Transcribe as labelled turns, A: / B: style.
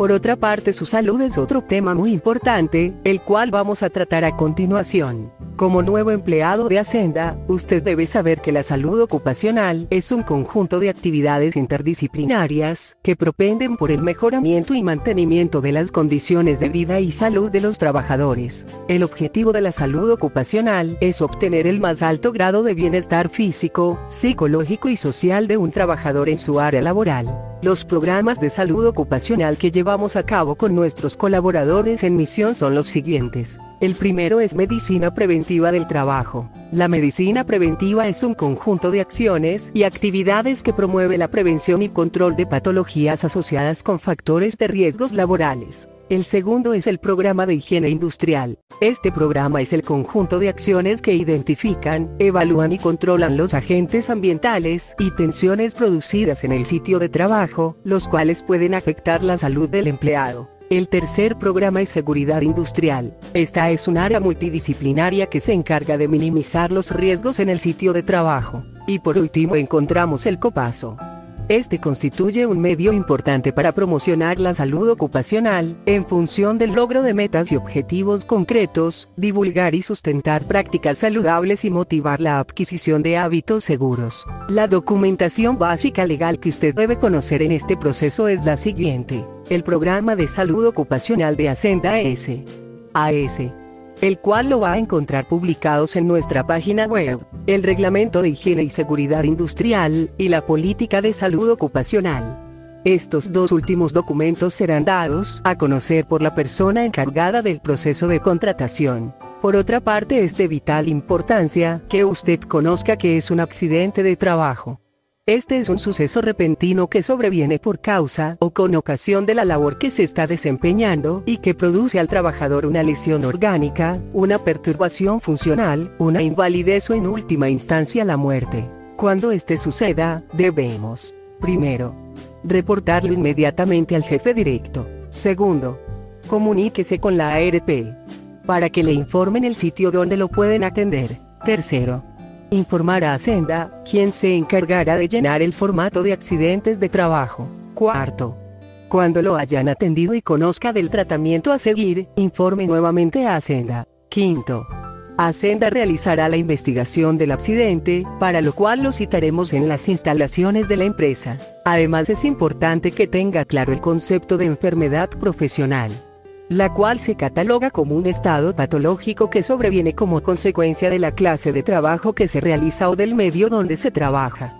A: Por otra parte, su salud es otro tema muy importante, el cual vamos a tratar a continuación. Como nuevo empleado de Hacienda, usted debe saber que la salud ocupacional es un conjunto de actividades interdisciplinarias que propenden por el mejoramiento y mantenimiento de las condiciones de vida y salud de los trabajadores. El objetivo de la salud ocupacional es obtener el más alto grado de bienestar físico, psicológico y social de un trabajador en su área laboral. Los programas de salud ocupacional que llevamos a cabo con nuestros colaboradores en misión son los siguientes. El primero es medicina preventiva del trabajo. La medicina preventiva es un conjunto de acciones y actividades que promueve la prevención y control de patologías asociadas con factores de riesgos laborales. El segundo es el programa de higiene industrial. Este programa es el conjunto de acciones que identifican, evalúan y controlan los agentes ambientales y tensiones producidas en el sitio de trabajo, los cuales pueden afectar la salud del empleado. El tercer programa es seguridad industrial. Esta es un área multidisciplinaria que se encarga de minimizar los riesgos en el sitio de trabajo. Y por último encontramos el copaso. Este constituye un medio importante para promocionar la salud ocupacional, en función del logro de metas y objetivos concretos, divulgar y sustentar prácticas saludables y motivar la adquisición de hábitos seguros. La documentación básica legal que usted debe conocer en este proceso es la siguiente. El Programa de Salud Ocupacional de Hacienda S. AS el cual lo va a encontrar publicados en nuestra página web, el Reglamento de Higiene y Seguridad Industrial, y la Política de Salud Ocupacional. Estos dos últimos documentos serán dados a conocer por la persona encargada del proceso de contratación. Por otra parte, es de vital importancia que usted conozca que es un accidente de trabajo. Este es un suceso repentino que sobreviene por causa o con ocasión de la labor que se está desempeñando y que produce al trabajador una lesión orgánica, una perturbación funcional, una invalidez o en última instancia la muerte. Cuando este suceda, debemos, primero, reportarlo inmediatamente al jefe directo. Segundo, comuníquese con la ARP para que le informen el sitio donde lo pueden atender. Tercero, informar a Hacienda, quien se encargará de llenar el formato de accidentes de trabajo. Cuarto. Cuando lo hayan atendido y conozca del tratamiento a seguir, informe nuevamente a Hacienda. Quinto. Hacienda realizará la investigación del accidente, para lo cual lo citaremos en las instalaciones de la empresa. Además es importante que tenga claro el concepto de enfermedad profesional la cual se cataloga como un estado patológico que sobreviene como consecuencia de la clase de trabajo que se realiza o del medio donde se trabaja.